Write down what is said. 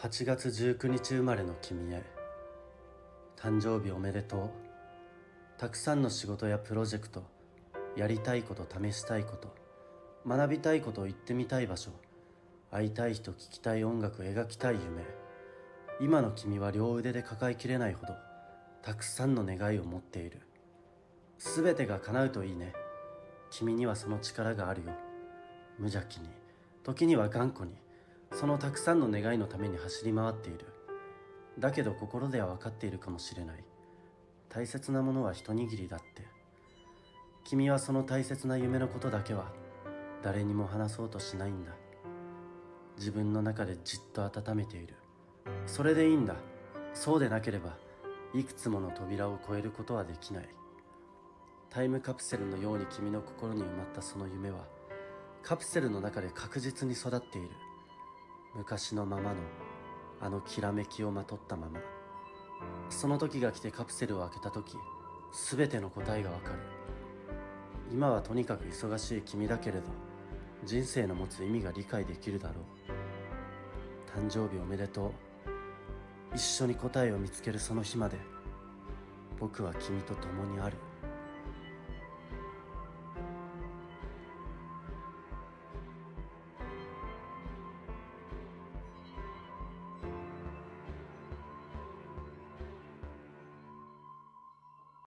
8月19日生まれの君へ。誕生日おめでとう。たくさんの仕事やプロジェクトやりたいこと試したいこと学びたいこと行ってみたい場所会いたい人聴きたい音楽描きたい夢。今の君は両腕で抱えきれないほどたくさんの願いを持っている。全てが叶うといいね。君にはその力があるよ。無邪気に時には頑固に。そのたくさんの願いのために走り回っている。だけど心では分かっているかもしれない。大切なものは一握りだって。君はその大切な夢のことだけは誰にも話そうとしないんだ。自分の中でじっと温めている。それでいいんだ。そうでなければいくつもの扉を越えることはできない。タイムカプセルのように君の心に埋まったその夢はカプセルの中で確実に育っている。昔のままのあのきらめきをまとったまま。その時が来てカプセルを開けた時全ての答えがわかる。今はとにかく忙しい君だけれど人生の持つ意味が理解できるだろう。誕生日おめでとう。一緒に答えを見つけるその日まで僕は君と共にある。